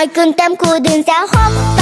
nói cơn tâm của đường sao hop